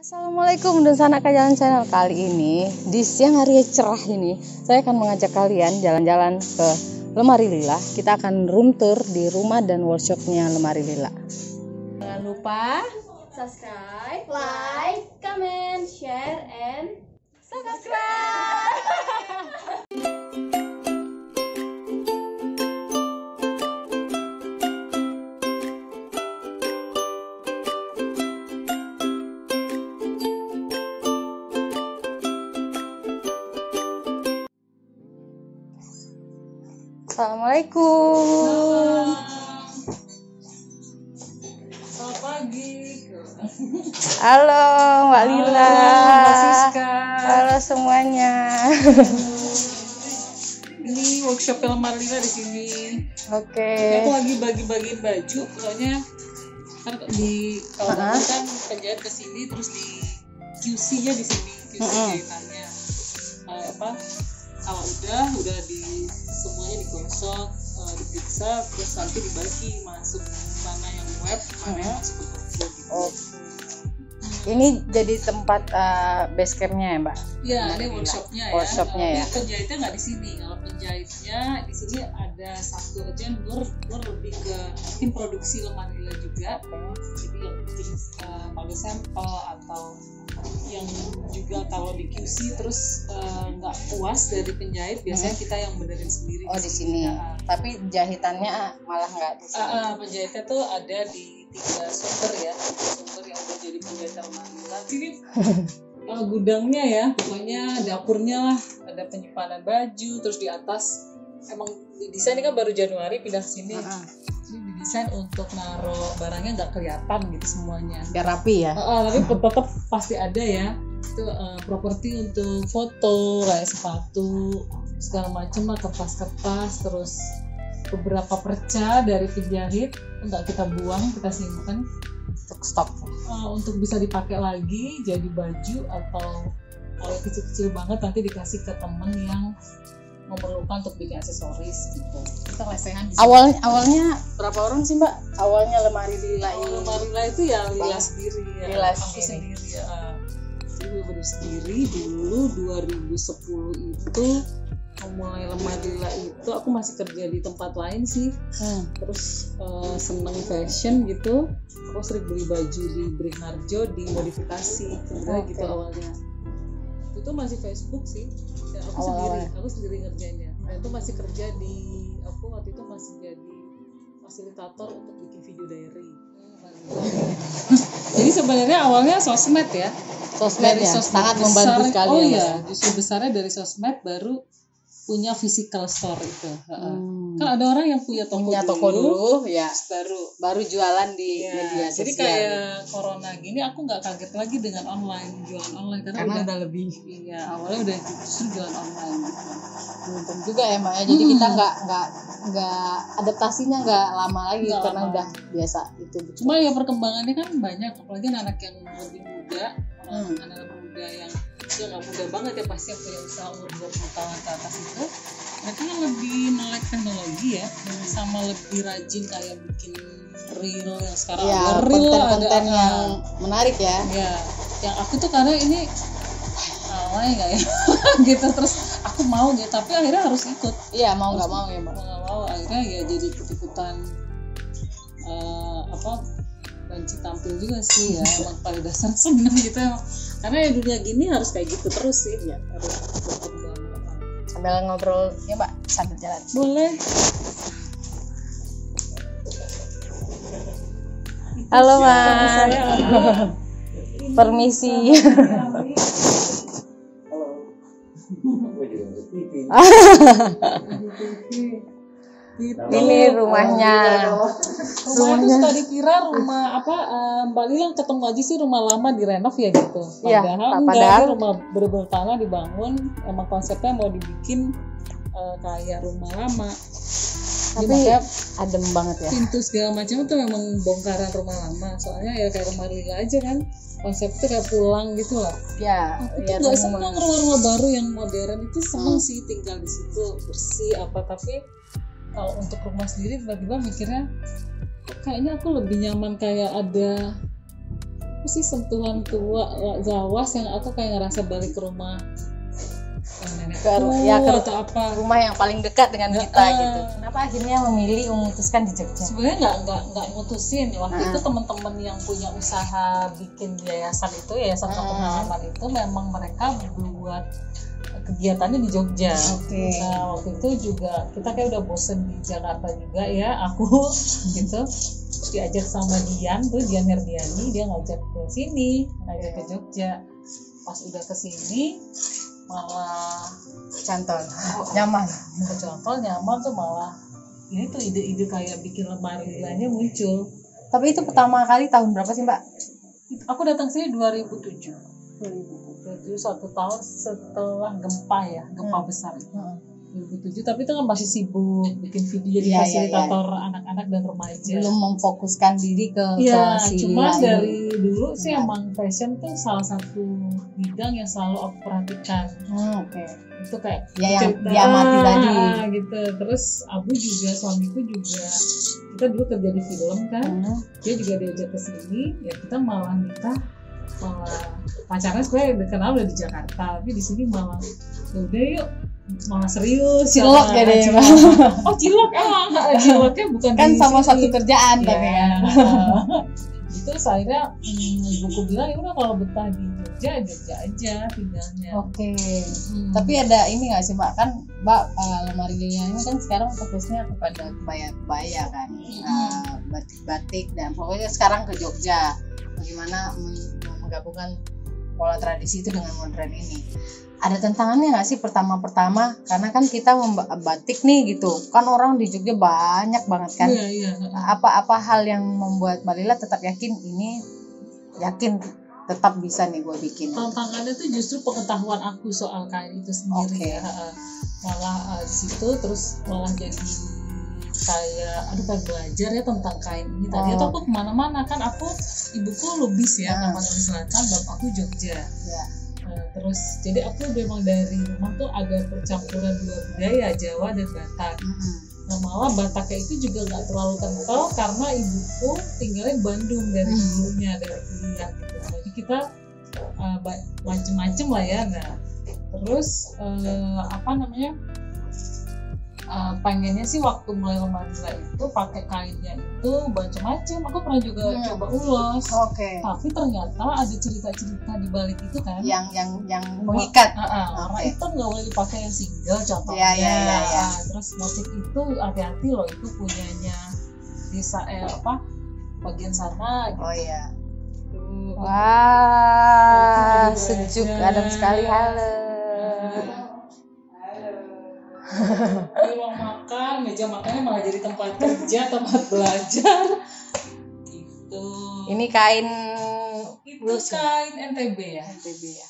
Assalamualaikum dan sana jalan channel kali ini di siang hari cerah ini saya akan mengajak kalian jalan-jalan ke Lemari Lila. Kita akan room tour di rumah dan workshopnya Lemari Lila. Jangan lupa subscribe, like, comment, share, and subscribe Assalamualaikum. Selamat pagi. Halo Mbak Lila. Halo, Mbak Siska. Halo semuanya. Ini workshop film Marlina di sini. Oke. Aku lagi bagi-bagi baju, soalnya kan di kalau Ha-ha. dulu kan penjahit ke sini terus di QC-nya di sini, QC Mm-mm. jahitannya. Nah, apa? Kalau udah, udah di semuanya digosok, eh, diperiksa, terus nanti dibagi masuk mana yang web, mana yang Mm-mm. masuk ke gitu. Oh. Ini jadi tempat uh, base campnya ya Mbak? Ya, Mari ini workshopnya ya. Workshopnya Tapi ya. penjahitnya nggak di sini. Kalau penjahitnya di sini ada satu aja nur, nur lebih ke tim produksi lemari lila juga. Jadi yang bikin uh, sampel atau yang juga kalau di QC terus uh, nggak puas dari penjahit, biasanya kita yang benerin sendiri. Oh di sini. Ya. Tapi jahitannya malah nggak. Ah, ah, penjahitnya tuh ada di tiga sumber ya sumber yang udah jadi penjahit lemari lila. Ini uh, gudangnya ya pokoknya dapurnya lah. Ada penyimpanan baju terus di atas. Emang desain ini kan baru Januari pindah ke sini. Heeh. ini didesain untuk naruh barangnya nggak kelihatan gitu semuanya. Biar rapi ya. Ah, ah, tapi tetap pasti ada ya. Itu uh, properti untuk foto kayak sepatu segala macam lah kertas-kertas terus beberapa perca dari penjahit nggak kita buang kita simpan stok. uh, untuk bisa dipakai lagi jadi baju atau kalau kecil-kecil banget nanti dikasih ke temen yang memerlukan untuk bikin aksesoris gitu kita lesehan di. Awal awalnya berapa orang sih Mbak? Awalnya lemari lila ini. Marila itu ya Lila sendiri ya Lila sendiri. sendiri ya baru sendiri dulu 2010 itu mulai lemah Lila itu aku masih kerja di tempat lain sih Hmm. terus eh, seneng fashion gitu aku sering beli baju di Beringharjo di modifikasi sebenarnya Oke. gitu awalnya itu masih Facebook sih dan aku Awal-awal. sendiri aku sendiri ngerjainnya dan itu masih kerja di aku waktu itu masih jadi fasilitator untuk bikin video diary jadi sebenarnya awalnya sosmed ya Sosmed dari ya. sosmed Sangat membantu sekali oh ya. iya justru besarnya dari sosmed baru punya physical store itu Heeh. Hmm. kan ada orang yang punya toko Punya toko dulu ya. baru Baru jualan di Iya, media sosial. jadi kayak corona gini aku nggak kaget lagi dengan online jualan online karena, karena udah, udah lebih iya awalnya udah justru jualan online gitu. juga ya mbak ya jadi Hmm. kita nggak nggak nggak adaptasinya nggak lama lagi Nggak karena lama. udah biasa itu Cuma ya perkembangannya kan banyak apalagi anak yang lebih muda Hmm. anak muda yang ya nggak muda banget ya pasti yang punya usaha umur 20 tahun ke atas itu mereka lebih melek teknologi ya Hmm. sama lebih rajin kayak bikin reel yang sekarang ya ada reel lah, ada konten-konten apa. yang menarik ya ya yang aku tuh karena ini alay nggak ya gitu terus aku mau gitu tapi akhirnya harus ikut iya mau nggak mau ya mbak mau nggak mau akhirnya ya jadi ikut ikutan apa banci tampil juga sih ya emang pada dasar. Seneng gitu emang karena ya dunia gini harus kayak gitu terus sih ya harus berkembang sambil ngobrol ya mbak sambil jalan. Boleh. Halo Sama mas. Saya ada permisi ini rumahnya. rumah. Itu suka dikira rumah apa eh, Mbak Lila ketemu aja sih rumah lama direnov ya gitu. Iya, padahal tak- enggak padahal- rumah berbel tanah dibangun emang konsepnya mau dibikin eh, kayak rumah lama. Tapi makanya adem banget ya. pintu segala macam itu memang bongkaran rumah lama. Soalnya ya kayak rumah Lila aja kan konsepnya kayak pulang gitu lah. Ya aku tuh ya nggak rumah. seneng rumah-rumah baru yang modern. Itu seneng sih tinggal di situ bersih apa tapi kalau untuk rumah sendiri tiba-tiba mikirnya kok kayaknya aku lebih nyaman kayak ada apa sih sentuhan tua lawas yang aku kayak ngerasa balik ke rumah. Ke- ya, ke- atau apa. rumah yang paling dekat dengan Ya, kita ah. gitu. Kenapa akhirnya memilih memutuskan di Jogja? Sebenarnya nggak nggak nggak mutusin. Waktu Ah. itu teman-teman yang punya usaha bikin yayasan itu yayasan kampung halaman itu memang mereka buat kegiatannya di Jogja. Oke. Nah waktu itu juga kita kayak udah bosen di Jakarta juga ya aku gitu. Diajak sama Dian tuh Dian Herdiani dia ngajak ke sini ngajak ke Jogja. Pas udah ke sini malah cantol nyaman. Ke contoh nyaman tuh malah ini tuh ide-ide kayak bikin lemari lilanya muncul. Tapi itu pertama kali tahun berapa sih mbak? Aku datang sini 2007 2007 satu tahun setelah gempa ya gempa Hmm. besar itu. 2007 tapi itu kan masih sibuk bikin video jadi Iya, iya, fasilitator anak-anak dan remaja. Belum memfokuskan diri ke Iya, ke si cuma dari dulu sih Iya. emang fashion tuh salah satu bidang yang selalu aku perhatikan. Hmm, oke. Itu kayak Ya, yang cerita, diamati tadi. ah, gitu. Terus Abu juga suamiku juga. Kita dulu kerja di film kan. Hmm. dia juga diajak ke sini. Ya kita malah nikah malah pacarnya udah kenal udah di Jakarta tapi di sini malah ya udah yuk malah serius Cilok ya deh, cilok. oh cilok emang ciloknya bukan kan sama sini. satu kerjaan Iya. tapi kan itu akhirnya hmm, ibuku bilang ya udah kalau betah di Jogja Jogja aja tinggalnya oke Hmm. tapi ada ini nggak sih mbak kan mbak uh, lemari Lilian ini kan sekarang fokusnya kepada kebaya-kebaya kan uh, batik-batik dan pokoknya sekarang ke Jogja bagaimana men- menggabungkan pola tradisi itu dengan modern ini. Ada tantangannya nggak sih pertama-pertama? Karena kan kita membatik nih gitu. Kan orang di Jogja banyak banget kan. Iya iya. Apa-apa hal yang membuat Mbak Lila tetap yakin? Ini yakin tetap bisa nih gue bikin. Tantangannya tuh justru pengetahuan aku soal kain itu sendiri Oke. ya. Malah uh, di situ terus malah jadi kayak aduh pengen belajar ya tentang kain ini tadi Oh. atau aku ke mana-mana kan aku ibuku lubis ya Ah. Taman Sari Selatan bapakku Jogja ya. Nah, terus jadi aku memang dari rumah tuh ada percampuran dua budaya Jawa dan Batak Mm-mm. Nah malah Bataknya itu juga nggak terlalu kental karena ibuku tinggalnya Bandung dari Hmm. dulunya dari kuliah gitu. Jadi kita uh, macem-macem lah ya. Nah terus uh, apa namanya? Uh, pengennya sih waktu mulai lembaga itu pakai kainnya itu macem-macem. Aku pernah juga Hmm. coba ulos. Oke. Tapi ternyata ada cerita-cerita di balik itu kan. Yang yang yang mengikat. Ah, ah, warna Oke. hitam nggak boleh dipakai yang single contohnya. Iya, iya, iya, iya. Ah, terus motif itu hati-hati loh itu punyanya desa eh, apa bagian sana gitu. Oh iya. Tuh. Wah, Aduh, sejuk adem sekali halo. Di ruang makan, meja makannya malah jadi tempat kerja, tempat belajar. Gitu. Ini kain itu blus ya? kain NTB ya. NTB ya.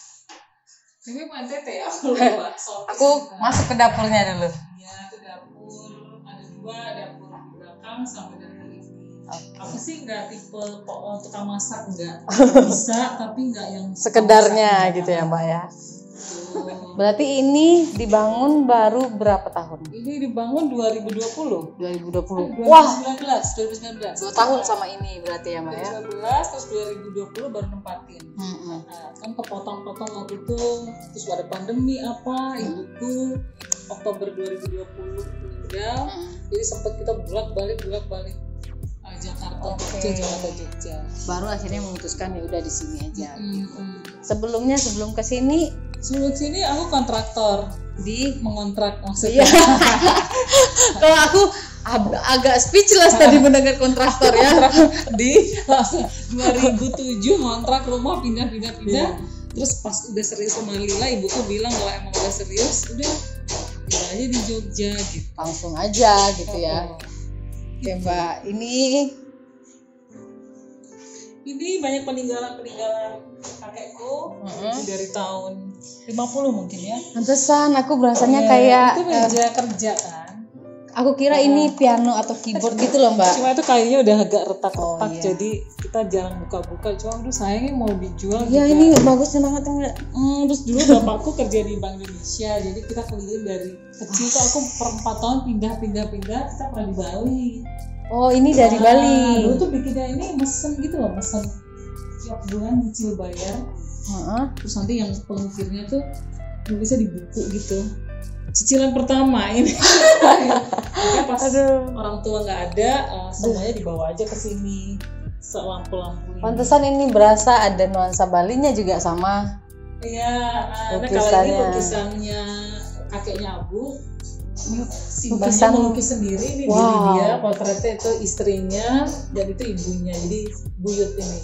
NTB apa NTT ya? Aku lupa. Aku masuk ke dapurnya dulu. Ya, itu dapur ada dua dapur di belakang sama dapur ini. Oke. Aku sih nggak tipe po- tukang masak nggak bisa, tapi nggak yang Sekedarnya masak, gitu ya mbak ya. Gitu. Berarti ini dibangun baru berapa tahun? Ini dibangun 2020. 2020. 2019, Wah, 2019. dua tahun sama ini berarti ya mbak ya. 2019 terus 2020 baru nempatin. Mm-mm. Nah, kan kepotong-potong waktu itu terus ada pandemi apa ibuku Oktober 2020 meninggal Mm-mm. jadi sempat kita bolak balik bolak balik Jakarta Oke. Jogja Jakarta Jogja Baru akhirnya memutuskan ya udah di sini aja. Hmm. Sebelumnya sebelum ke sini sebelum sini aku kontraktor di mengontrak maksudnya Iya. Kalau aku ab- agak speechless tadi mendengar kontraktor ya. di 2007 ngontrak rumah pindah-pindah pindah Iya. terus pas udah serius sama Lila ibuku bilang kalau emang udah serius udah tinggal aja di Jogja gitu Langsung aja gitu ya. Oke mbak, ini ini banyak peninggalan-peninggalan kakekku. Itu dari tahun 50 mungkin ya pantesan aku berasanya Ya, kayak itu meja kerja kan aku kira ini piano atau keyboard gitu loh mbak. cuma itu kayunya udah agak retak-retak Oh, iya. jadi kita jarang buka-buka cuma aduh sayangnya mau dijual Iya juga. ini bagusnya banget mbak. Hmm, terus dulu bapakku kerja di Bank Indonesia jadi kita keliling dari kecil tuh aku per empat tahun pindah-pindah-pindah kita pernah di Bali Oh ini dari Nah, Bali. dulu tuh bikinnya ini mesen gitu loh mesen tiap bulan nyicil bayar Heeh. terus nanti yang pengukirnya tuh nulisnya di buku gitu cicilan pertama ini Makanya pas orang tua nggak ada eh, semuanya dibawa aja ke sini selampu-lampu ini. Pantesan ini berasa ada nuansa Balinya juga sama. Iya, nah kalau ini Lukisannya. kakeknya Abu. Lukisan- melukis sendiri ini diri Wow. dia, potretnya itu istrinya dan itu ibunya. Jadi buyut ini.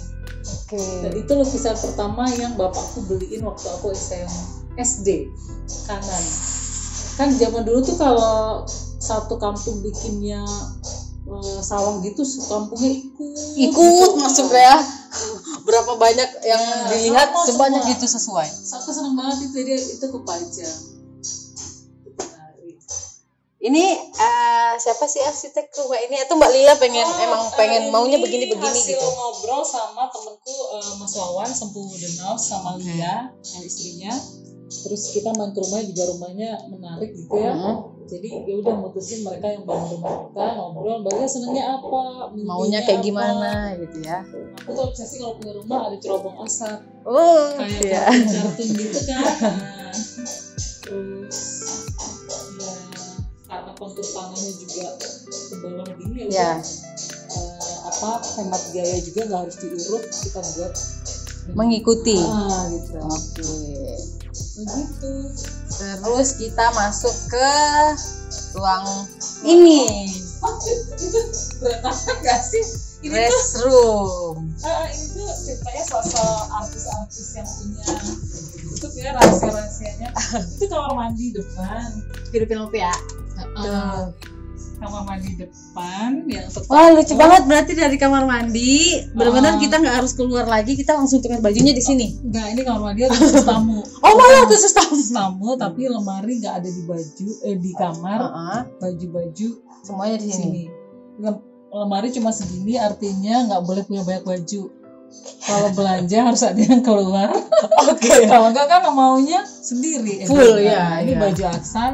Oke. Dan itu lukisan pertama yang bapakku beliin waktu aku SM, SD kanan. Kan zaman dulu tuh kalau satu kampung bikinnya eh, sawah gitu, kampungnya ikut. Ikut masuk ya. Berapa banyak yang Ya, dilihat sebanyak gitu sesuai. Aku seneng banget itu dia itu menarik. Ini eh, siapa sih arsitek rumah ini? Atau Mbak Lila pengen Oh, emang eh, pengen maunya ini begini-begini hasil gitu. ngobrol sama temenku eh, Mas Wawan Sempu Denau sama Lia yang istrinya. Terus kita main ke rumahnya juga rumahnya menarik gitu ya. Mhm. Jadi ya udah mutusin mereka yang bangun rumah kita ngobrol, Mbak Lia senengnya apa, Maunya kayak apa. gimana gitu ya. Aku tuh obsesi kalau punya rumah ada cerobong asap Oh, kayak iya. kartun-kartun gitu kan. Nah, terus kontur tangannya juga ke bawah gini ya, Ya. udah, eh, apa hemat biaya juga nggak harus diurut kita buat Mengikuti. ah gitu Oke. begitu Terus kita masuk ke ruang ini, oh, itu berantakan nggak sih ini tuh restroom. ah, ini tuh ceritanya sosok artis-artis yang punya itu ya rahasia-rahasianya itu kamar mandi depan Film-film ya. Ah, kamar mandi depan yang Wah lucu banget berarti dari kamar mandi benar-benar Ah. kita nggak harus keluar lagi kita langsung tukar bajunya di sini. Enggak, ini kamar mandi khusus tamu. Oh malah khusus tamu. Khusus tamu, tapi lemari nggak ada di baju, eh di kamar, Heeh, baju-baju semuanya di sini. sini. Lem- Lemari cuma segini, artinya nggak boleh punya banyak baju. Kalau belanja harus ada yang keluar. Oke. Kalau enggak kan maunya sendiri. Full, ya, Ini ya. baju Aksan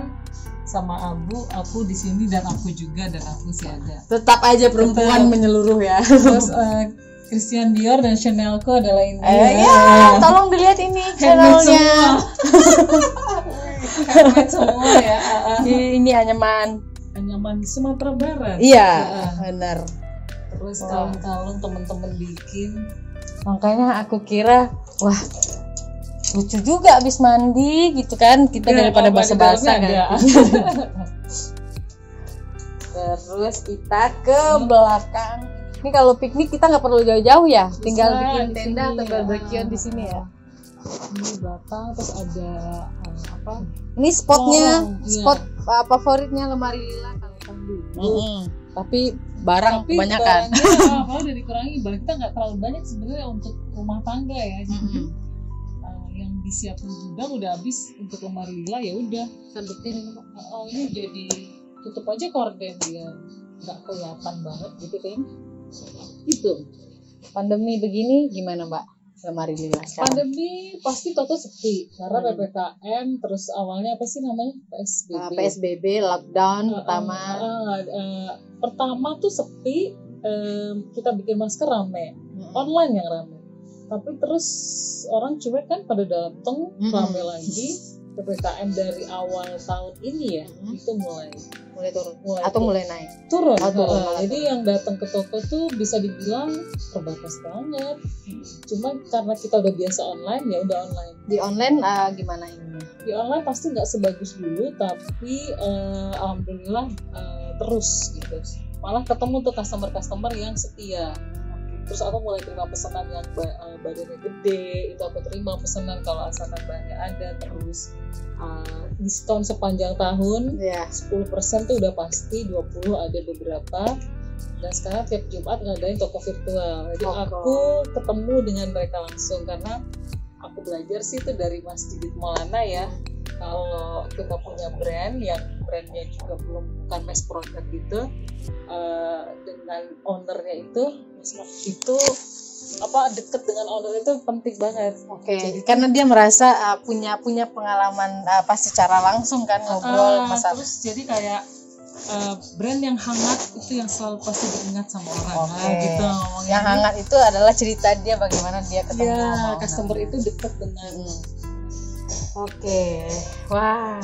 sama Abu, aku di sini dan aku juga dan aku sih ada. Tetap aja perempuan Tetap. menyeluruh ya. Terus eh, Christian Dior dan Chanelku adalah ini. Eh, ya, tolong dilihat ini channelnya. semua. Handmade semua ya. ah, ah. Ini anyaman. Anyaman Sumatera Barat. Iya, Ah, benar. Terus kalung-kalung temen-temen bikin. Makanya aku kira, wah lucu juga abis mandi gitu kan kita Ya, daripada kalau di basah-basah dalamnya kan. Terus kita ke belakang. Ini kalau piknik kita nggak perlu jauh-jauh ya, tinggal Bisa, bikin di tenda atau ya. barbecue di sini ya. Ini belakang terus ada eh, apa? Ini spotnya, Oh, iya. spot uh, favoritnya lemari lila kalau kan dulu. Tapi barang Tapi kebanyakan. barangnya apa udah dikurangi, barang kita nggak terlalu banyak sebenarnya untuk rumah tangga ya. Yang disiapin gudang udah habis untuk lemari lila ya udah. Sebutin. Oh, ini jadi tutup aja korden dia nggak kelihatan banget gitu kan itu Pandemi begini gimana Mbak? Lemari lila sekarang. pandemi pasti toko sepi karena ppkm terus awalnya apa sih namanya psbb Uh, PSBB lockdown Uh, pertama. uh, uh, uh, pertama tuh sepi em, kita bikin masker rame online yang rame tapi terus orang cuek kan pada dateng Mm-mm. rame lagi ppkm dari awal tahun ini ya Mm. itu mulai mulai turun mulai atau turun. mulai naik. turun. Oh, turun, Heeh, malah jadi yang datang ke toko tuh bisa dibilang terbatas banget. Cuma karena kita udah biasa online ya udah online. Di online uh, gimana ini? Di online pasti nggak sebagus dulu, tapi eh, alhamdulillah eh, terus gitu. Malah ketemu tuh customer-customer yang setia. Terus aku mulai terima pesanan yang eh, badannya gede, itu aku terima pesanan kalau asalkan bahannya ada. Terus eh, diskon sepanjang tahun, Ya. 10% tuh udah pasti 20 ada beberapa dan sekarang tiap Jumat ngadain toko virtual jadi Toko. aku ketemu dengan mereka langsung karena aku belajar sih itu dari Mas Didit Maulana ya kalau kita punya brand yang brandnya juga belum bukan mass product gitu eh, dengan ownernya itu itu apa deket dengan owner itu penting banget Oke, Jadi- karena dia merasa uh, punya punya pengalaman uh, apa secara langsung kan ngobrol Ah, masalah. terus jadi kayak uh, brand yang hangat itu yang selalu pasti diingat sama orang Oke. Nah, gitu. Yang hangat itu adalah cerita dia bagaimana dia ketemu ya sama customer itu deket dengan Hmm. Oke, wah,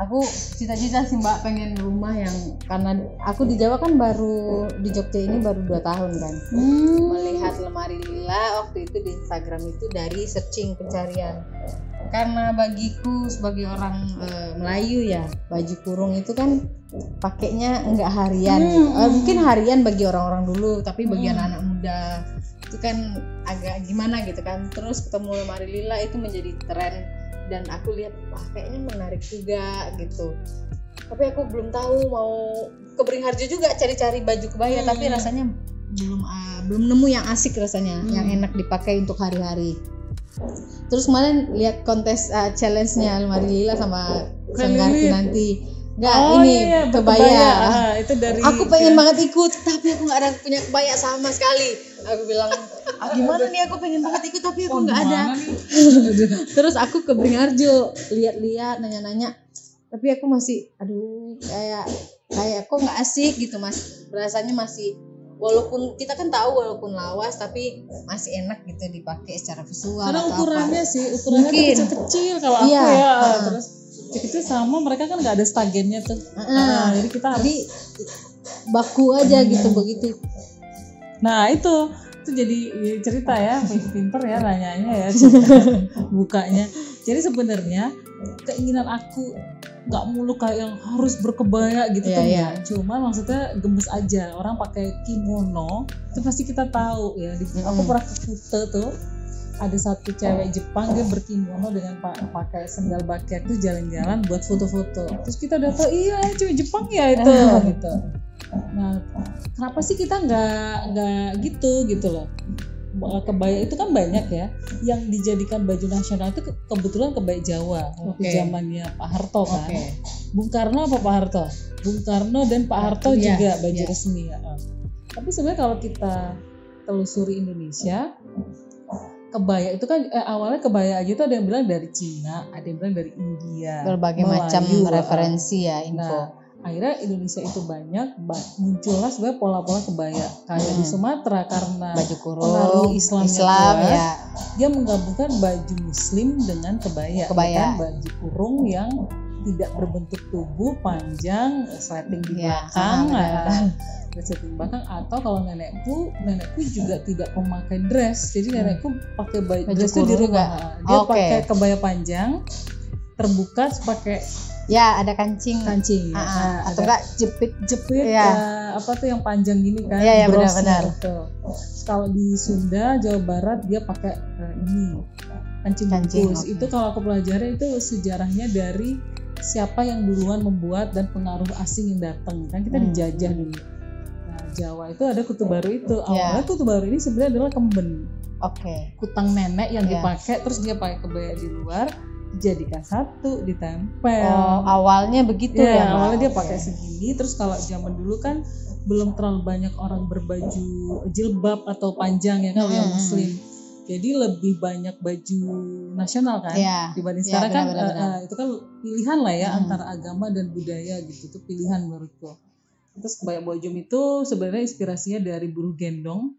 aku cita-cita sih mbak pengen rumah yang karena aku di Jawa kan baru di Jogja ini baru dua tahun kan. Hmm. Melihat lemari lila waktu itu di Instagram itu dari searching pencarian. Karena bagiku sebagai orang eh, Melayu ya baju kurung itu kan pakainya enggak harian. gitu. Eh, mungkin harian bagi orang-orang dulu, tapi bagi Hmm. anak-anak muda itu kan agak gimana gitu kan. Terus ketemu lemari lila itu menjadi tren dan aku lihat wah kayaknya menarik juga gitu. Tapi aku belum tahu mau ke Beringharjo juga cari-cari baju kebaya Hmm. tapi rasanya belum ah, belum nemu yang asik rasanya, Hmm. yang enak dipakai untuk hari-hari. Terus kemarin lihat kontes ah, challenge-nya lemari lila sama Sanggarti Lili. nanti. Enggak, Oh, ini iya, iya, kebaya. Ah, itu dari Aku pengen banget ikut, tapi aku nggak ada punya kebaya sama sekali. Aku bilang, ah, gimana nih aku pengen banget ikut tapi aku Oh, nggak ada. gimana nih? Terus aku ke Beringharjo, lihat-lihat, nanya-nanya. Tapi aku masih, aduh, kayak kayak kok nggak asik gitu mas. Rasanya masih, walaupun kita kan tahu walaupun lawas, tapi masih enak gitu dipakai secara visual. karena ukurannya apa. sih ukurannya tuh Mungkin. kecil-kecil kalau aku Iya, ya heeh. terus itu sama mereka kan nggak ada stagennya tuh Heeh. Nah, jadi kita harus Jadi baku aja gitu begitu. nah itu itu jadi ya, cerita ya pinter ya nanyanya ya bukanya jadi sebenarnya keinginan aku nggak mulu kayak yang harus berkebaya gitu Iya, tuh enggak. cuma maksudnya gemes aja orang pakai kimono itu pasti kita tahu ya Di- aku Mm. pernah ke Kute tuh ada satu cewek Jepang dia berkimono dengan pa- pakai sendal baket tuh jalan-jalan buat foto-foto. Terus kita udah tahu iya cewek Jepang ya itu gitu. Nah kenapa sih kita nggak nggak gitu gitu loh? Kebaya itu kan banyak ya. Yang dijadikan baju nasional itu ke- kebetulan kebaya Jawa waktu Oke. zamannya Pak Harto kan. Oke. Bung Karno apa Pak Harto? Bung Karno dan Pak Harto Iya, juga baju iya. resmi ya tapi sebenarnya kalau kita telusuri Indonesia kebaya itu kan eh, awalnya kebaya aja itu ada yang bilang dari Cina ada yang bilang dari India Berbagai Melayu, macam referensi ya info. Nah, akhirnya Indonesia itu banyak ba- muncullah sebenarnya pola-pola kebaya kayak di Hmm. Sumatera karena baju kurung, pengaruh Islam Islam kuat. ya. dia menggabungkan baju muslim dengan kebaya, Kebaya. ya kan? baju kurung yang tidak berbentuk tubuh panjang sleting di Ya, belakang benar. ah, sleting di belakang atau kalau nenekku nenekku juga tidak memakai dress jadi nenekku pakai baju, Baju dress itu di rumah? Ah, dia Oke. pakai kebaya panjang terbuka pakai Ya, ada kancing. kancing ya. Nah, atau ada enggak jepit jepit Iya. eh, apa tuh yang panjang gini kan Iya, iya, brosnya benar-benar. gitu. Kalau di Sunda Jawa Barat dia pakai eh, ini kancing, Kancing, bungkus oke. itu kalau aku pelajari itu sejarahnya dari siapa yang duluan membuat dan pengaruh asing yang datang kan kita Hmm. dijajah dulu nah Jawa itu ada kutu baru itu Iya. awalnya kutu baru ini sebenarnya adalah kemben Oke. kutang nenek yang Iya. dipakai terus dia pakai kebaya di luar dijadikan satu ditempel Oh, awalnya begitu Iya, ya, Mbak? awalnya dia pakai segini, terus kalau zaman dulu kan belum terlalu banyak orang berbaju jilbab atau panjang ya yang Hmm. muslim. Jadi lebih banyak baju nasional kan Iya. dibanding Iya, sekarang kan benar-benar. eh, eh, itu kan pilihan lah ya Hmm. antara agama dan budaya gitu itu pilihan menurutku. Terus kebaya bojum itu sebenarnya inspirasinya dari buruh gendong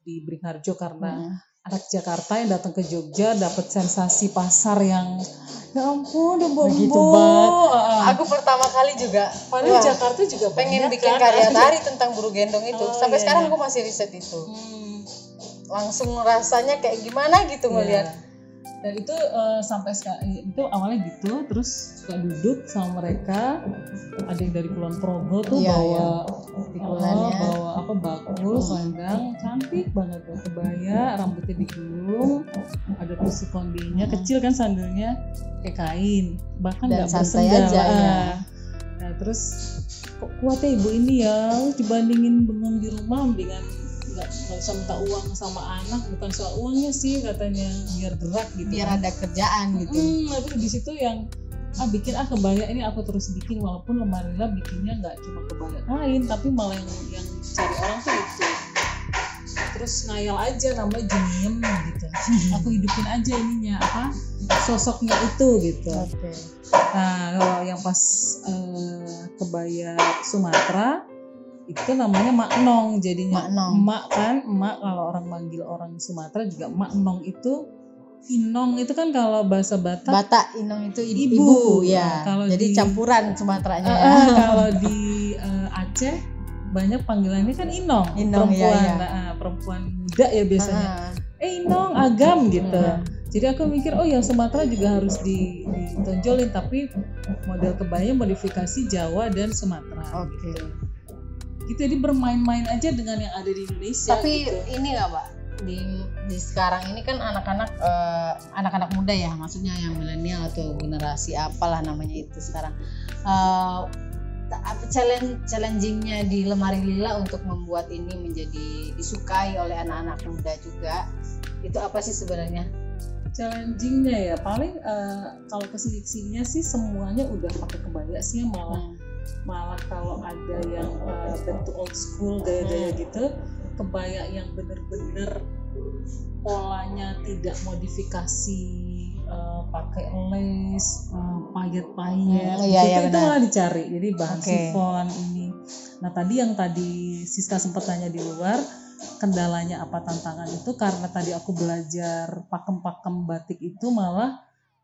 di Beringharjo karena Hmm. anak Jakarta yang datang ke Jogja dapat sensasi pasar yang ya ampun udah Begitu banget. Ah, ah. Aku pertama kali juga Padahal Jakarta juga pengen bikin kan. karya tari tentang buru gendong itu. Oh, Sampai iya, sekarang iya. aku masih riset itu. Hmm, Langsung rasanya kayak gimana gitu iya. ngelihat. Dan itu eh, sampai sekarang itu awalnya gitu, terus suka duduk sama mereka. Ada yang dari Kulon Progo tuh Iya, bawa Pikulannya. oh, bawa apa bakul, selendang, cantik banget tuh kebaya, rambutnya digulung, ada tusuk kondenya, Hmm. kecil kan sandalnya kayak kain, bahkan nggak bersendal. aja, ah. ya. Nah terus kok kuatnya ibu ini ya, dibandingin bengong di rumah mendingan nggak nggak usah minta uang sama anak, bukan soal uangnya sih katanya biar gerak gitu. Biar kan. ada kerjaan gitu. Hmm, itu di situ yang ah bikin ah kebaya ini aku terus bikin walaupun lemari lah bikinnya nggak cuma kebaya kain tapi malah yang yang cari orang tuh itu terus ngayal aja namanya juniem gitu aku hidupin aja ininya apa sosoknya itu gitu Oke. nah kalau yang pas eh, kebaya Sumatera itu namanya maknong jadinya Maknong. emak kan emak kalau orang manggil orang Sumatera juga maknong itu inong itu kan kalau bahasa Batak Batak Inong itu Ibu. ibu, Nah, ya. kalau Jadi di- campuran Sumateranya Eh, ya. kalau di eh, Aceh banyak panggilannya kan inong, Inong, iya, perempuan iya. nah, perempuan muda ya biasanya Ah, eh inong agam gitu Hmm. jadi aku mikir oh yang Sumatera juga harus di, ditonjolin tapi model kebayanya modifikasi Jawa dan Sumatera Oke. gitu jadi bermain-main aja dengan yang ada di Indonesia Tapi gitu. ini nggak pak di di sekarang ini kan anak-anak eh, anak-anak muda ya maksudnya yang milenial atau generasi apalah namanya itu sekarang apa challenge challengingnya di lemari lila untuk membuat ini menjadi disukai oleh anak-anak muda juga itu apa sih sebenarnya? challengingnya ya paling eh, kalau ke sini sih semuanya udah pakai kebaya sih malah Hmm. Malah kalau ada yang uh, back to old school gaya-gaya Hmm. gitu kebaya yang bener-bener polanya tidak modifikasi uh, pakai les uh, payet-payet Hmm, iya, gitu, iya, itu benar. malah dicari jadi bahan Oke. chiffon ini nah tadi yang tadi Siska sempat tanya di luar kendalanya apa tantangan itu karena tadi aku belajar pakem-pakem batik itu malah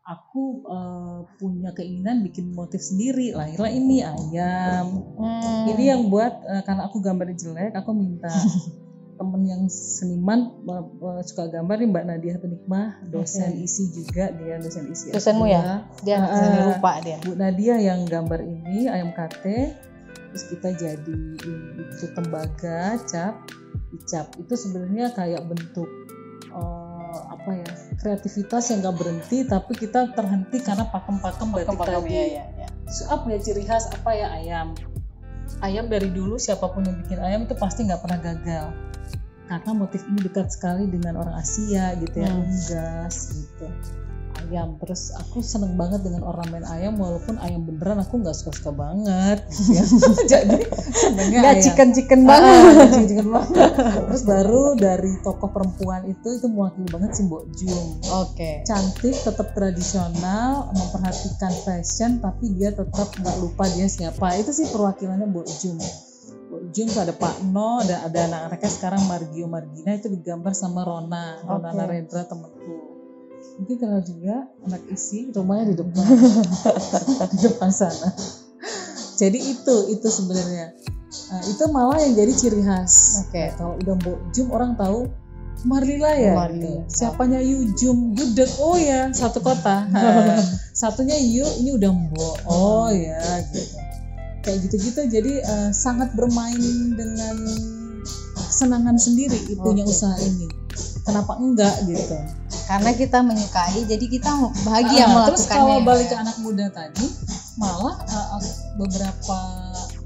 aku eh, punya keinginan bikin motif sendiri lahirlah ini ayam Hmm. ini yang buat eh, karena aku gambarnya jelek aku minta temen yang seniman eh, suka gambar nih Mbak Nadia Penikmah dosen Oke. isi juga dia dosen isi Dosenmu S2. ya? Dia seni ah. rupa dia. Bu Nadia yang gambar ini ayam kate terus kita jadi itu tembaga cap dicap itu sebenarnya kayak bentuk apa ya kreativitas yang gak berhenti tapi kita terhenti karena pakem-pakem batik Pakem-pakem, tadi iya, iya. So, apa ya ciri khas apa ya ayam ayam dari dulu siapa pun yang bikin ayam itu pasti nggak pernah gagal karena motif ini dekat sekali dengan orang Asia gitu ya Hmm. unggas gitu ayam. Terus aku seneng banget dengan ornamen ayam walaupun ayam beneran aku nggak suka suka banget. Ya. jadi Nggak chicken chicken Ah, banget. chicken chicken banget. Terus baru dari tokoh perempuan itu itu mewakili banget si Mbok Jung. Oke. cantik tetap tradisional memperhatikan fashion tapi dia tetap nggak lupa dia siapa. Itu sih perwakilannya Mbok Jum tuh ada Pak No ada ada anak-anaknya sekarang Margio Margina itu digambar sama Rona. Rona Oke. Narendra temanku mungkin kenal juga anak isi rumahnya di depan. Di depan sana. Jadi itu itu sebenarnya. Nah, itu malah yang jadi ciri khas. Oke. Nah, kalau udah Mbok Jum orang tahu Marlila ya? Marlila. gitu. siapanya Yu Jum Gudeg? Oh ya satu kota. Satunya Yu ini udah Mbok oh ya gitu. Kayak gitu-gitu jadi eh, sangat bermain dengan kesenangan sendiri punya Oke. usaha ini kenapa enggak gitu. Karena kita menyukai, jadi kita bahagia Ah, terus kalau balik ke anak muda tadi malah uh, beberapa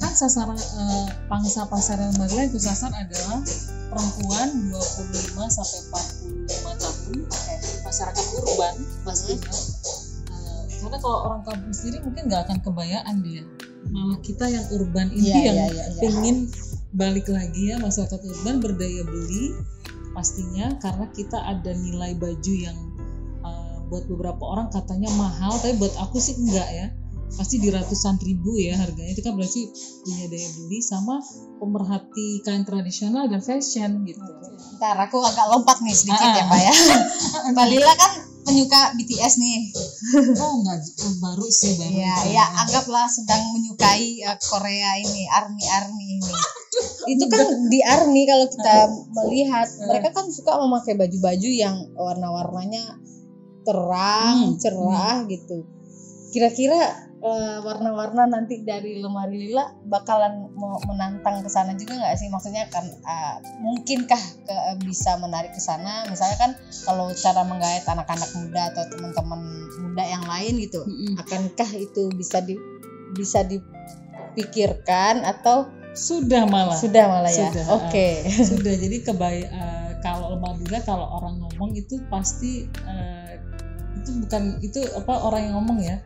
kan sasaran uh, pangsa pasar yang Marila itu sasar adalah perempuan 25 sampai 45 tahun. Eh, masyarakat urban pastinya Uh, karena kalau orang kampung sendiri mungkin nggak akan kebayaan dia. Malah kita yang urban ini Iya, yang iya, iya, iya. pengen balik lagi ya masyarakat urban berdaya beli pastinya karena kita ada nilai baju yang uh, buat beberapa orang katanya mahal tapi buat aku sih enggak ya pasti di ratusan ribu ya harganya itu kan berarti punya daya beli sama pemerhati kain tradisional dan fashion gitu Ntar aku agak lompat nih sedikit Ah. ya Pak ya. Mbak Lila kan penyuka BTS nih. oh enggak oh, baru sih baru itu. ya anggaplah sedang menyukai uh, Korea ini, army-army ini. Itu kan di army kalau kita melihat mereka kan suka memakai baju-baju yang warna-warnanya terang, Hmm, cerah gitu. Kira-kira uh, warna-warna nanti dari lemari lila bakalan mau menantang ke sana juga nggak sih? Maksudnya kan uh, mungkinkah ke, bisa menarik ke sana? Misalnya kan kalau cara menggait anak-anak muda atau teman-teman muda yang lain gitu Mm-mm. akankah itu bisa di bisa dipikirkan atau sudah malah. Sudah malah ya? Sudah, oke. Sudah jadi kebay eh, kalau Madura kalau orang ngomong itu pasti eh, itu bukan itu apa orang yang ngomong ya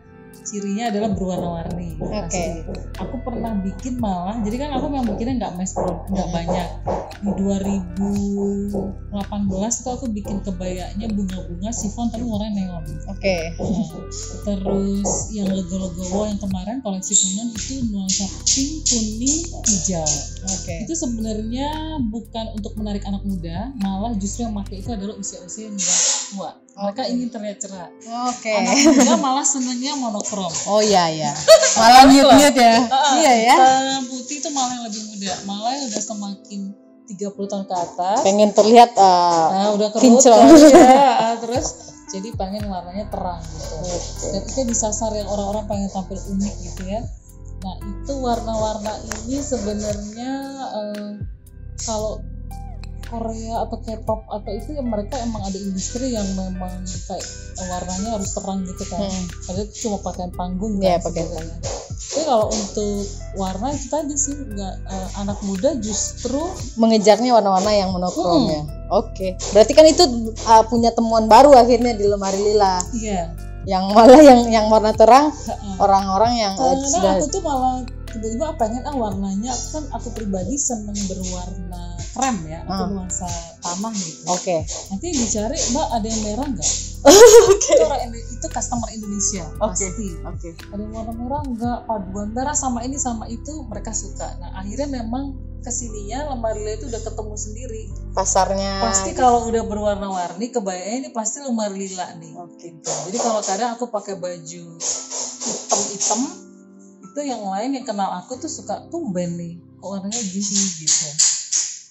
cirinya adalah berwarna-warni. Oke. pasti. Aku pernah bikin malah, jadi kan aku memang bikinnya nggak mass nggak banyak. Di 2018 itu aku bikin kebayanya bunga-bunga sifon tapi warnanya neon. Oke. Nah, terus yang logo-logo yang kemarin koleksi teman itu nuansa pink, kuning, hijau. Oke. Itu sebenarnya bukan untuk menarik anak muda, malah justru yang pakai itu adalah usia-usia yang tua. Mereka ingin terlihat cerah. Oke. Anak muda malah senengnya monokrom. Oh iya ya. Malah mute-mute ya. Iya ya. Putih itu malah yang lebih muda, malah yang udah semakin 30 tahun ke atas. Pengen terlihat uh, Nah, udah kerut ya. terus jadi pengen warnanya terang gitu. Dan itu disasar yang orang-orang pengen tampil unik gitu ya. Nah, itu warna-warna ini sebenarnya eh, kalau Korea atau K-pop atau itu ya mereka emang ada industri yang memang kayak warnanya harus terang gitu kan. Hmm. Itu cuma pakaian panggung Iya, kan pakaian sebenarnya. Tapi kalau untuk warna itu tadi sih nggak eh, anak muda justru mengejarnya warna-warna yang monokrom Hmm. ya. Oke. Berarti kan itu uh, punya temuan baru akhirnya di lemari lila. iya Yang malah yang yang warna terang orang-orang yang uh, sudah aku tuh malah tiba-tiba pengen ah warnanya aku kan aku pribadi seneng berwarna krem ya atau Ah. nuansa tanah gitu. Oke. Nanti dicari mbak ada yang merah nggak? Itu orang itu customer Indonesia Oke. pasti. Oke. Ada yang warna merah nggak? Paduan merah sama ini sama itu mereka suka. Nah akhirnya memang ke sininya lemari lila itu udah ketemu sendiri. Pasarnya Pasti kalau udah berwarna-warni kebayanya ini pasti lemari lila nih. Oke. Gitu. Jadi kalau kadang aku pakai baju hitam-hitam itu yang lain yang kenal aku tuh suka tumben nih kok warnanya gini gitu.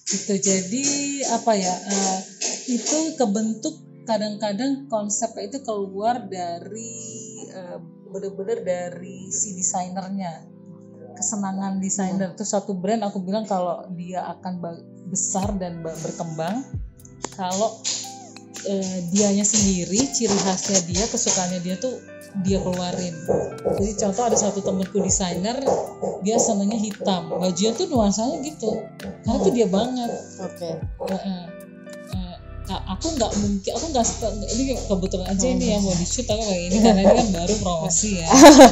Gitu. Jadi apa ya? eh, itu kebentuk kadang-kadang konsepnya itu keluar dari eh, bener-bener dari si desainernya kesenangan desainer itu satu brand aku bilang kalau dia akan besar dan ba- berkembang kalau eh, dianya sendiri ciri khasnya dia kesukaannya dia tuh dia keluarin jadi contoh ada satu temenku desainer dia senengnya hitam bajunya tuh nuansanya gitu karena itu dia banget Oke. Heeh. Eh, Kak, aku nggak mungkin aku nggak suka ini kebetulan aja ini yang mau di shoot aku kayak ini karena ini kan baru promosi ya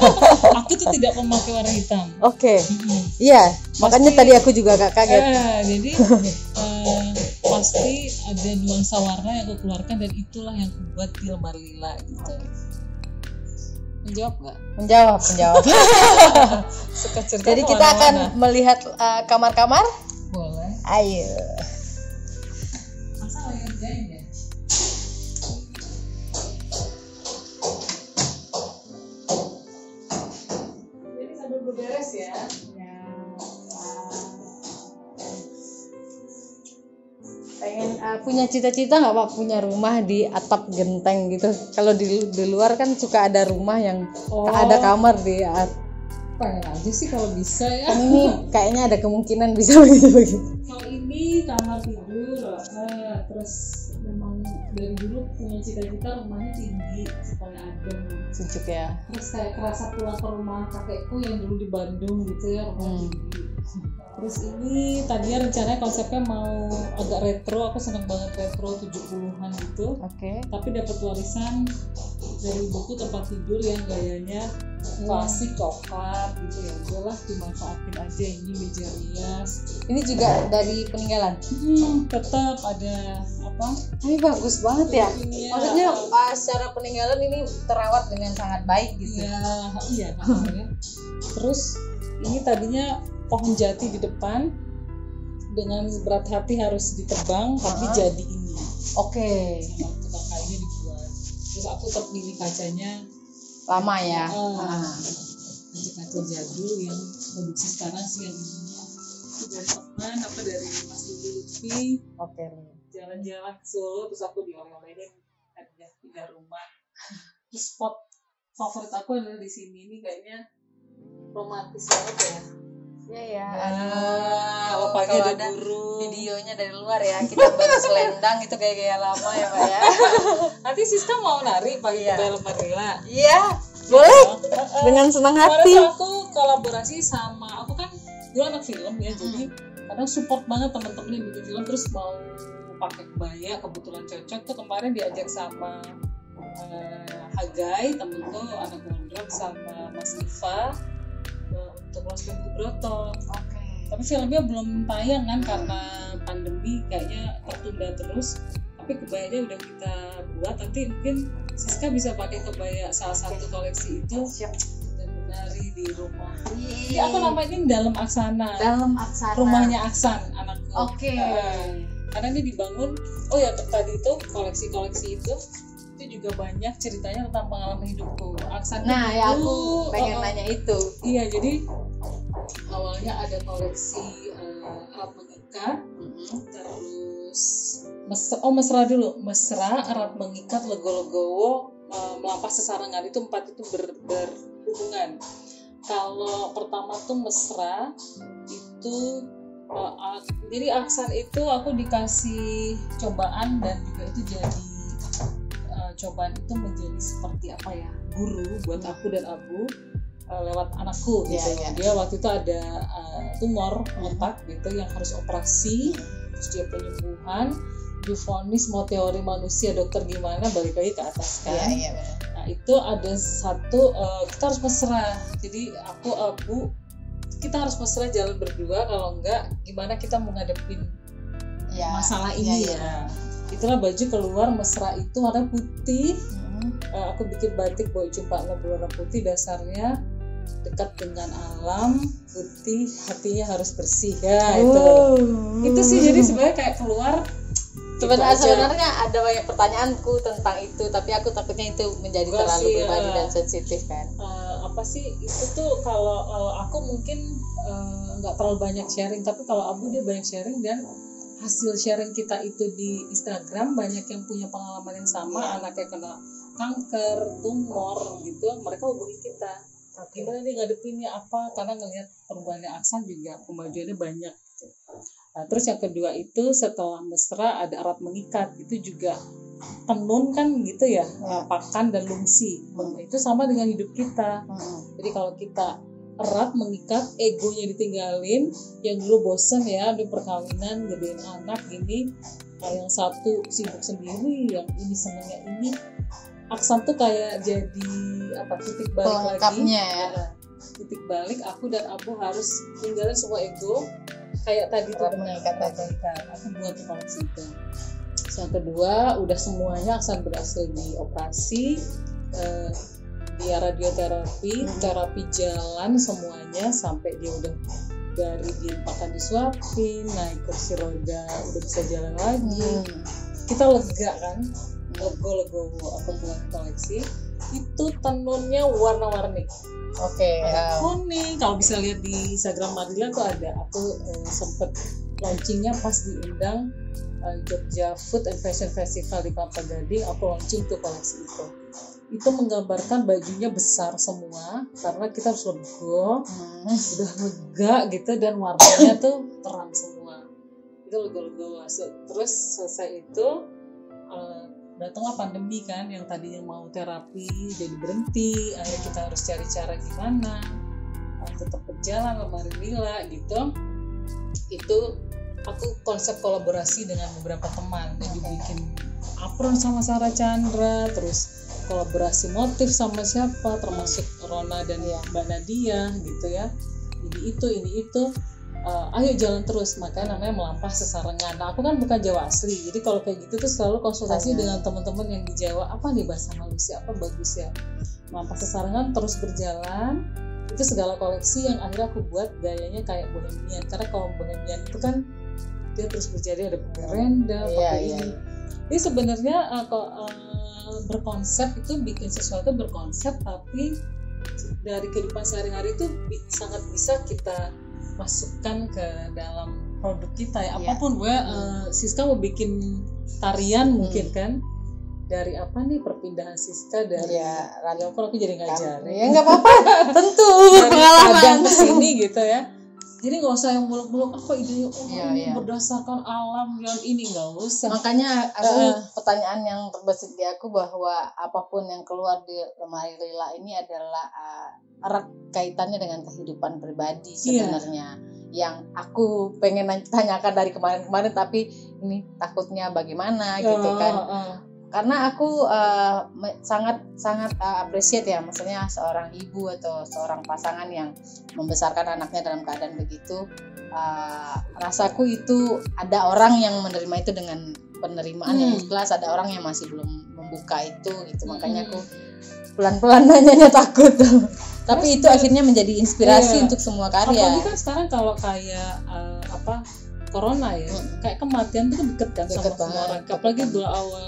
aku tuh tidak memakai warna hitam Oke. Mm-mm. Iya, makanya Pasti- tadi aku juga gak kaget. Eh, jadi eh, pasti ada nuansa warna yang aku keluarkan dan itulah yang aku buat di lila gitu menjawab nggak Menjawab, menjawab. suka cerita Jadi kita akan melihat uh, kamar-kamar. boleh Ayo. Punya cita-cita nggak pak punya rumah di atap genteng gitu? Kalau di di luar kan suka ada rumah yang Oh. ada kamar di pengen aja sih kalau bisa ya kan ini kayaknya ada kemungkinan bisa begitu begitu. kalau ini kamar tidur eh, terus memang dari dulu punya cita-cita rumahnya tinggi supaya adem Sejuk ya. terus kayak kerasa pulang ke rumah kakekku yang dulu di Bandung gitu ya rumah Hmm. tinggi terus ini tadinya rencananya konsepnya mau agak retro aku seneng banget retro 70-an gitu Oke. tapi dapat warisan dari buku tempat tidur yang gayanya klasik coklat gitu ya udahlah dimanfaatin aja ini meja rias Ini juga dari peninggalan. hmm, tetap ada apa Ini bagus banget ya. Iya. Maksudnya uh, secara peninggalan ini terawat dengan sangat baik gitu. Iya, iya. Terus ini tadinya pohon jati di depan dengan berat hati harus ditebang tapi Ah. jadi ini Oke. sama tukang kayunya dibuat. Terus aku tetap milih kacanya Lama ya. Ah. Ah. kaca-kaca jadul yang produksi sekarang sih yang ininya itu dari teman apa dari Mas Lili Lutfi Oke. jalan-jalan ke Solo terus aku dioleh-olehin hadiah pindah rumah terus spot favorit aku adalah di sini ini kayaknya romantis banget ya Iya ya. Ah, Aduh, apa pagi ada ada burung. videonya dari luar ya. Kita baru selendang itu gaya-gaya lama ya pak ya. Nanti Siska mau nari pakai Iya. kebaya Marilla. Iya. Boleh. Dengan senang hati. tuh aku kolaborasi sama aku kan dulu anak film ya, jadi kadang support banget temen-temen yang bikin film terus mau pakai kebaya kebetulan cocok tuh kemarin diajak sama eh, Hagai temenku anak gondrong sama Mas Iva uh, untuk Los Bumbu Broto Oke. tapi filmnya belum tayang kan karena pandemi kayaknya tertunda terus tapi kebayanya udah kita buat nanti mungkin Siska bisa pakai kebaya salah satu koleksi itu Siap. dan menari di rumah Jadi Iya. aku namain dalam aksana dalam aksana. rumahnya Aksan anakku Oke. Eh, karena ini dibangun oh ya tadi itu koleksi-koleksi itu itu juga banyak ceritanya tentang pengalaman hidupku Aksan Nah, ya aku pengen oh, oh, nanya itu. iya jadi awalnya ada koleksi uh, alat mengikat terus mesra, oh mesra dulu. Mesra erat mengikat lego-legowo uh, melampah sesarengan itu empat itu ber, berhubungan. Kalau pertama tuh mesra itu uh, jadi aksan itu aku dikasih cobaan dan juga itu jadi uh, cobaan itu menjadi seperti apa ya guru buat aku dan abu uh, lewat anakku Iya, gitu iya. dia waktu itu ada uh, tumor otak gitu yang harus operasi terus dia penyembuhan difonis mau teori manusia dokter gimana balik lagi ke atas kan Iya, iya benar. Nah itu ada satu uh, kita harus mesra. Jadi aku abu kita harus mesra jalan berdua kalau enggak gimana kita mau ngadepin Iya. masalah iya, ini iya. ya. Itulah baju keluar mesra itu warna putih. Hmm. Uh, aku bikin batik baju cumpa berwarna putih dasarnya dekat dengan alam putih hatinya harus bersih ya itu Oh. itu sih jadi sebenarnya kayak keluar gitu Sebenarnya, aja. sebenarnya ada banyak pertanyaanku tentang itu, tapi aku takutnya itu menjadi Enggak terlalu sih, pribadi eh. dan sensitif kan. Eh, apa sih itu tuh kalau kalau aku mungkin eh, nggak terlalu banyak sharing tapi kalau Abu dia banyak sharing dan hasil sharing kita itu di Instagram banyak yang punya pengalaman yang sama anaknya kena kanker tumor gitu mereka hubungi kita gimana nih ngadepinnya apa karena ngelihat perubahannya Aksan juga pemajuannya banyak gitu. Nah, terus yang kedua itu setelah mesra ada erat mengikat itu juga tenun kan gitu ya, Ya. pakan dan lungsi. Itu sama dengan hidup kita. Hmm. Jadi kalau kita erat mengikat, egonya ditinggalin, yang dulu bosen ya di perkawinan, gedein anak gini, nah, yang satu sibuk sendiri, yang ini senangnya ini, aksan tuh kayak jadi apa titik balik lagi. Pelengkapnya ya. Nah, titik balik aku dan Abu harus tinggalin semua ego kayak tadi tuh mengikat aku buat tuh koleksi itu yang kedua udah semuanya aksan berhasil dioperasi eh, dia radioterapi Hmm. terapi jalan semuanya sampai dia udah dari dia makan disuapin naik kursi roda udah bisa jalan lagi Hmm. kita lega kan logo-logo aku buat koleksi itu tenunnya warna-warni. Oke. ada um, kuning. Kalau bisa lihat di Instagram Marila tuh ada. Aku eh, sempet launchingnya pas diundang eh, Jogja Food and Fashion Festival di Kelapa Gading. Aku launching tuh koleksi itu. Itu menggambarkan bajunya besar semua karena kita harus lego hmm. udah lega gitu dan warnanya tuh terang semua. Itu logo-logo masuk. Terus selesai itu eh, datanglah pandemi kan yang tadinya mau terapi jadi berhenti akhirnya kita harus cari cara gimana eh, tetap berjalan lemari lila gitu. Itu aku konsep kolaborasi dengan beberapa teman jadi bikin apron sama Sarah Chandra terus kolaborasi motif sama siapa termasuk Rona dan Iya. Mbak Nadia gitu ya. Ini itu ini itu Uh, ayo jalan terus makanya namanya melampah sesarengan. Nah aku kan bukan Jawa asli jadi kalau kayak gitu tuh selalu konsultasi Tanya. dengan teman-teman yang di Jawa apa nih bahasa halusnya apa bagus ya? Melampah sesarengan terus berjalan itu segala koleksi yang akhirnya aku buat gayanya kayak bohemian. Karena kalau bohemian itu kan dia terus berjadi ada pakai renda Iya, pakai iya. ini. Jadi sebenarnya uh, kok, uh, berkonsep itu bikin sesuatu berkonsep tapi dari kehidupan sehari-hari itu bi- sangat bisa kita masukkan ke dalam produk kita ya. Iya. apa pun gue uh, Siska mau bikin tarian mungkin kan. Dari apa nih perpindahan Siska dari ya kok aku jadi ngajarin Ya nggak apa-apa, tentu pengalaman. Ke sini gitu ya jadi nggak usah yang muluk-muluk apa idenya oh ini iya. berdasarkan alam dan ini nggak usah Makanya aku Eh. pertanyaan yang terbesit di aku bahwa apa pun yang keluar di lemari lila ini adalah uh, erat kaitannya dengan kehidupan pribadi Iya. sebenarnya. Yang aku pengen tanyakan dari kemarin-kemarin tapi ini takutnya bagaimana gitu Oh, kan. oh. Karena aku eh, sangat sangat eh, appreciate ya maksudnya seorang ibu atau seorang pasangan yang membesarkan anaknya dalam keadaan begitu eh, rasaku itu ada orang yang menerima itu dengan penerimaan yang Hmm. ikhlas ada orang yang masih belum membuka itu gitu makanya aku pelan-pelan nanyanya takut tapi itu akhirnya menjadi inspirasi Iya. untuk semua apalagi karya kan sekarang kalau kayak eh, apa corona ya. Mm. kayak kematian itu deket kan Deket sama semua banget, orang apalagi bulan awal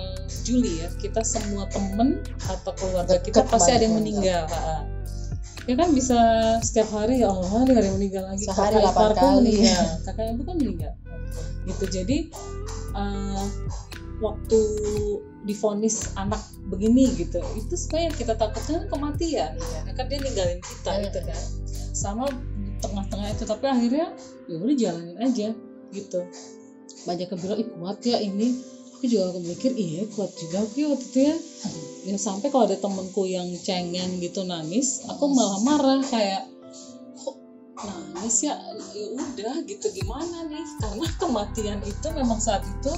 Juli ya kita semua temen atau keluarga Deket kita pasti ada yang banget, meninggal. Ha-ha. ya kan bisa setiap hari ya Allah ada yang meninggal lagi. Sehari Kakak iparku kali. meninggal. Kakak ibu kan meninggal. Gitu. Jadi eh, waktu difonis anak begini gitu itu sebenarnya kita takutkan kan kematian. Iya. ya kan dia ninggalin kita Hmm. gitu kan. Sama tengah-tengah itu tapi akhirnya ya udah jalanin aja gitu. Banyak yang bilang kuat ya ini. Aku juga aku mikir iya kuat juga aku ya waktu itu ya. Ya sampai kalau ada temenku yang cengeng gitu nangis aku malah marah kayak kok nangis ya? Ya udah gitu gimana nih? Karena kematian itu memang saat itu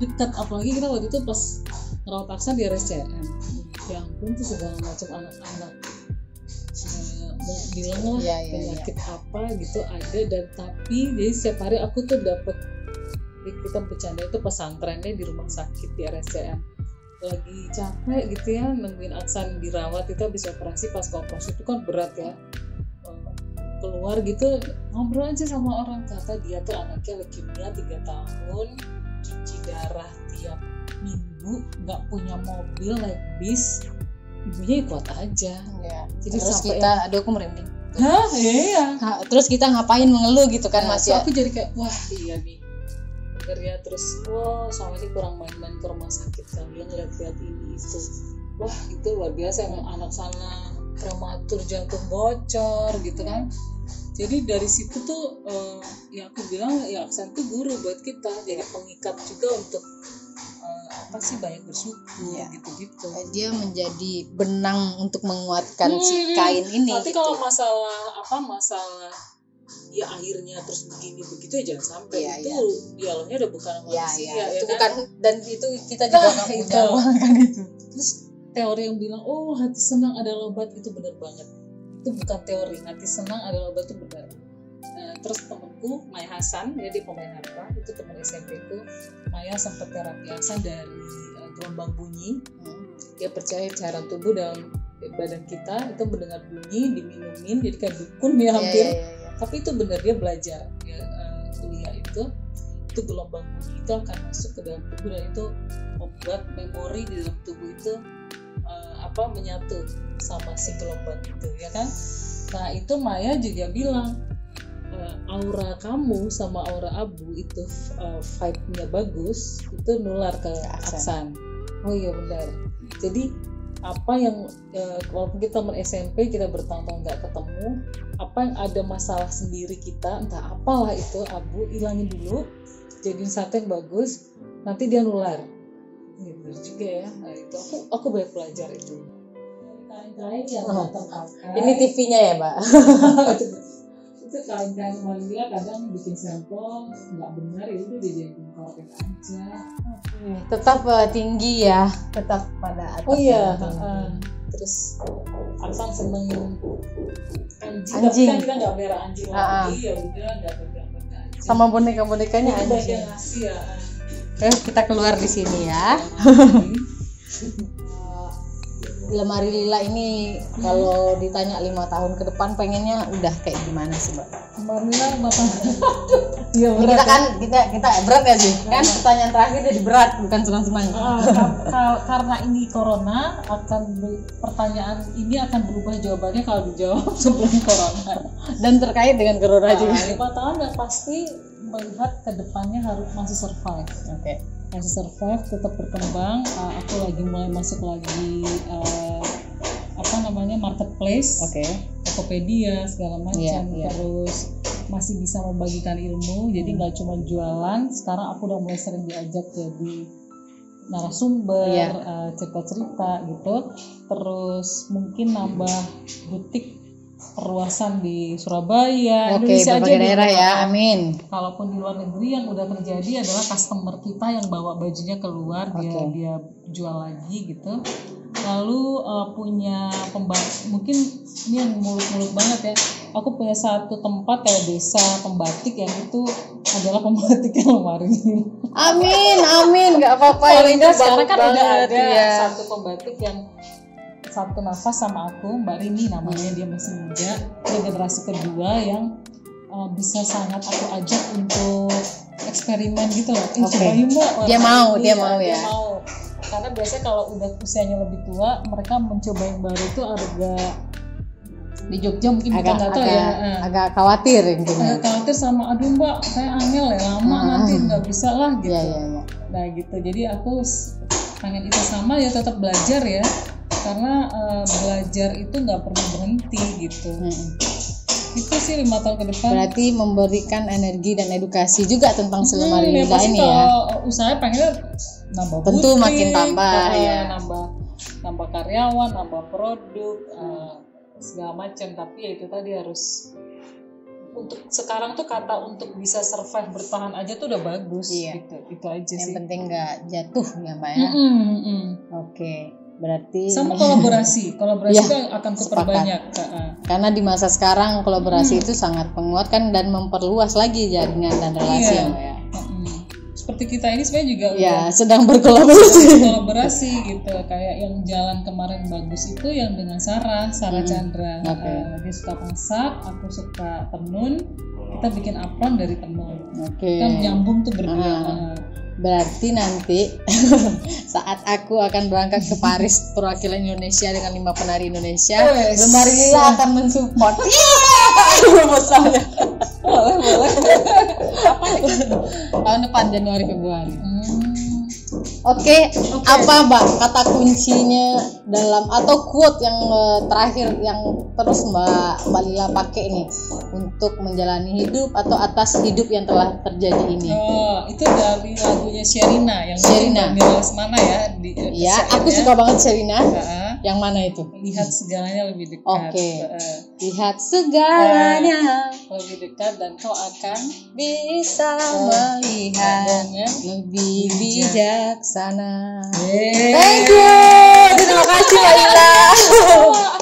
dekat apalagi kita waktu itu pas ngerawat Aksan di RSCM ya ampun tuh segala macam anak-anak bilang lah Iya, iya, penyakit apa gitu ada dan tapi jadi setiap hari aku tuh dapet di- kita bercanda itu pesantrennya di rumah sakit di RSCM lagi capek gitu ya nungguin Aksan dirawat itu habis operasi pas operasi itu kan berat ya. Eh, keluar gitu ngobrol aja sama orang. Kata dia tuh anaknya leukemia tiga tahun cuci darah tiap minggu nggak punya mobil naik bis ibunya ya kuat aja. Ya. Jadi terus sampai kita aduh aku merinding. Hah, iya. Ha, terus kita ngapain mengeluh gitu kan Nah, mas so ya? aku jadi kayak wah iya nih. Ya terus wah sama ini kurang main-main ke rumah sakit kali ya ngeliat-liat ini itu. Wah itu luar biasa emang anak sana prematur jantung bocor gitu kan. Jadi dari situ tuh eh, ya aku bilang ya aksen tuh guru buat kita jadi pengikat juga untuk apa sih banyak bersyukur Iya. gitu-gitu dia menjadi benang untuk menguatkan si Hmm, kain ini Tapi gitu. kalau masalah apa masalah ya akhirnya terus begini begitu ya jangan sampai Iya, itu iya. dialognya udah bukan sama ya, manusia ya, itu kan? bukan dan itu kita juga Nah, nggak punya itu. uang kan itu Terus teori yang bilang oh hati senang adalah obat itu benar banget. Itu bukan teori hati senang adalah obat itu benar. Terus temenku Maya Hasan ya dia pemain harpa itu teman SMP ku Maya sempat terapi Hasan dari eh, gelombang bunyi Hmm. dia percaya cairan tubuh dalam badan kita itu mendengar bunyi diminumin jadi kayak dukun ya hampir Iya, iya, iya. tapi itu benar dia belajar dia eh, kuliah itu itu gelombang bunyi itu akan masuk ke dalam tubuh dan itu membuat memori di dalam tubuh itu eh, apa menyatu sama si gelombang itu ya kan nah itu Maya juga bilang eh, aura kamu sama aura abu itu eh, vibe-nya bagus itu nular ke Aksan. Aksan. Oh iya benar. Jadi apa yang eh, walaupun kita men SMP kita bertahun-tahun nggak ketemu apa yang ada masalah sendiri kita entah apalah itu abu hilangin dulu jadiin satu yang bagus nanti dia nular. Iya, benar juga ya. Nah, itu aku aku banyak belajar itu. Oh. ini TV-nya ya mbak itu, itu kain-kain Malia kadang bikin sampel nggak benar ya udah dijadiin korek aja tetap eh, tinggi ya tetap pada atas oh iya heeh. terus Aksan seneng anjing, Anjing. kan kita nggak merah anjing ah. lagi ya udah nggak pegang sama boneka bonekanya anjing ya eh kita keluar di sini ya. lemari lila ini kalau ditanya lima tahun ke depan pengennya udah kayak gimana sih mbak? Marina mata iya berat kita ya. kan kita kita berat ya sih kan pertanyaan terakhir jadi berat bukan senang senang. Ah, kar- kar- karena ini corona akan pertanyaan ini akan berubah jawabannya kalau dijawab sebelum corona Dan terkait dengan corona juga. Nah, lima tahun yang pasti melihat ke depannya harus masih survive Oke. Masih survive tetap berkembang Uh, aku lagi mulai masuk lagi uh, apa namanya marketplace Oke. Tokopedia segala macam Iya, iya. terus masih bisa membagikan ilmu jadi nggak cuma jualan sekarang aku udah mulai sering diajak jadi narasumber Iya. uh, cerita-cerita gitu terus mungkin nambah butik perluasan di Surabaya, Oke, Indonesia aja berbagai di daerah ya. Amin. Kalaupun di luar negeri yang udah terjadi adalah customer kita yang bawa bajunya keluar dia Oke. dia jual lagi gitu. Lalu eh, punya pembantu mungkin ini yang muluk-muluk banget ya. Aku punya satu tempat kayak desa pembatik yang itu adalah pembatik yang lemari. Amin, amin. Gak apa-apa Paling nggak sekarang kan udah ada iya. satu pembatik yang satu nafas sama aku Mbak Rini namanya dia masih muda dia generasi kedua yang uh, bisa sangat aku ajak untuk eksperimen gitu loh. Eh, Oke. cobain mbak. Dia mau, ini. dia mau Dia ya. mau. Karena biasanya kalau udah usianya lebih tua, mereka mencoba yang baru itu agak di Jogja mungkin kita agak nggak tahu agak, ya. eh. agak khawatir intinya. Agak khawatir sama aduh mbak, kayak angel ya lama Ah. nanti nggak bisa lah gitu. Iya, iya, iya. Nah gitu, jadi aku pengen itu sama ya tetap belajar ya, karena eh, belajar itu nggak pernah berhenti gitu. Mm-mm. Itu sih lima tahun ke depan. Berarti memberikan energi dan edukasi juga tentang Hmm, selemari ya ini ya. usaha pengennya nambah Tentu butik, makin tambah, ya. nambah nambah karyawan, nambah produk, eh, segala macam. Tapi ya itu tadi harus untuk sekarang tuh kata untuk bisa survive bertahan aja tuh udah bagus Iya. gitu. Itu aja Yang sih. penting nggak jatuh ya mbak ya. Mm-mm, mm-mm. Oke, berarti Sama kolaborasi, kolaborasi Iya, itu akan keperbanyak. Heeh. karena di masa sekarang kolaborasi Hmm. itu sangat menguatkan dan memperluas lagi jaringan dan relasi Iya. ya mbak ya. Mm-mm. Seperti kita ini sebenarnya juga Ya, sedang berkolaborasi. kolaborasi gitu kayak yang jalan kemarin bagus itu yang dengan Sarah Sarah Hmm, Chandra oke. Eh, dia suka masak aku suka tenun kita bikin apron dari tenun Oke. kan nyambung tuh berdua Ah. Berarti nanti saat aku akan berangkat ke Paris perwakilan Indonesia dengan lima penari Indonesia, Wes. Lemari Lila akan mensupport. Iya, masalahnya. boleh boleh Tahun depan Januari Februari. Oke, apa mbak kata kuncinya dalam atau quote yang eh, terakhir yang terus mbak mbak Lila pakai nih untuk menjalani hidup atau atas hidup yang telah terjadi ini? oh itu dari lagunya Sherina yang Sherina. Mira Lesmana ya di Ya, aku suka banget Sherina. Heeh. Yang mana itu? lihat segalanya lebih dekat Oke. Heeh. Lihat segalanya lebih dekat dan kau akan bisa Oh. melihat lebih bijaksana. Yeay. Thank you. Terima kasih Mbak Lila.